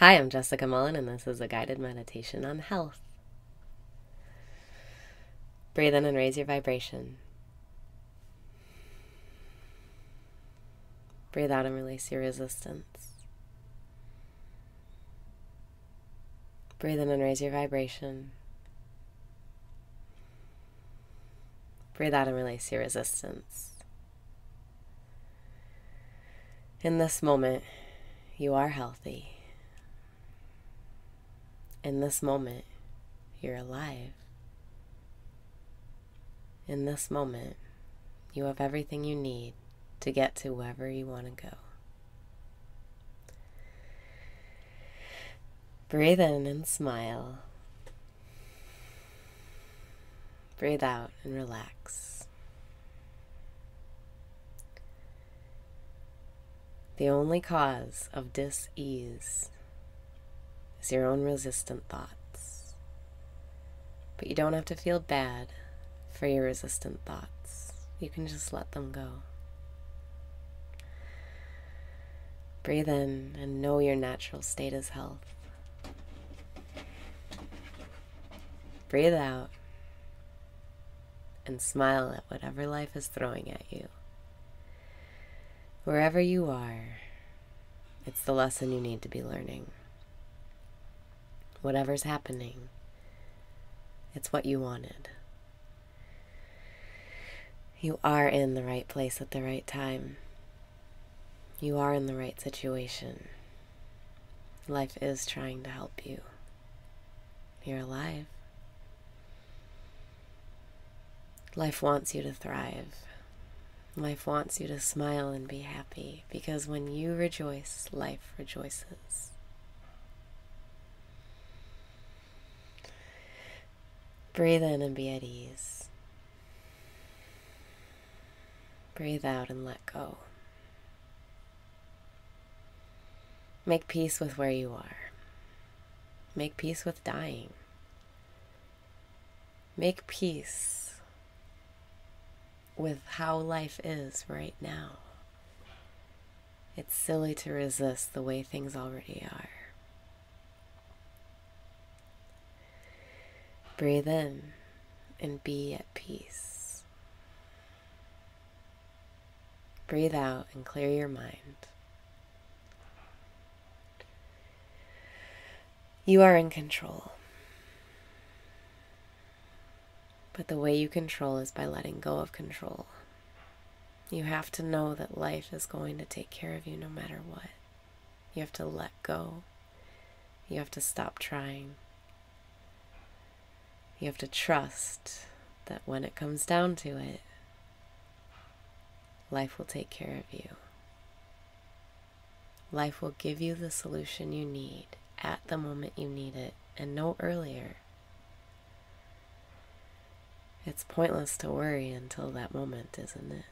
Hi, I'm Jessica Mullen, and this is a guided meditation on health. Breathe in and raise your vibration. Breathe out and release your resistance. Breathe in and raise your vibration. Breathe out and release your resistance. In this moment, you are healthy. In this moment, you're alive. In this moment, you have everything you need to get to wherever you want to go. Breathe in and smile. Breathe out and relax. The only cause of dis ease is your own resistant thoughts. But you don't have to feel bad for your resistant thoughts. You can just let them go. Breathe in and know your natural state is health. Breathe out and smile at whatever life is throwing at you. Wherever you are, it's the lesson you need to be learning whatever's happening. It's what you wanted. You are in the right place at the right time. You are in the right situation. Life is trying to help you. You're alive. Life wants you to thrive. Life wants you to smile and be happy because when you rejoice, life rejoices. Breathe in and be at ease. Breathe out and let go. Make peace with where you are. Make peace with dying. Make peace with how life is right now. It's silly to resist the way things already are. Breathe in and be at peace. Breathe out and clear your mind. You are in control. But the way you control is by letting go of control. You have to know that life is going to take care of you no matter what. You have to let go. You have to stop trying. You have to trust that when it comes down to it, life will take care of you. Life will give you the solution you need at the moment you need it and no earlier. It's pointless to worry until that moment, isn't it?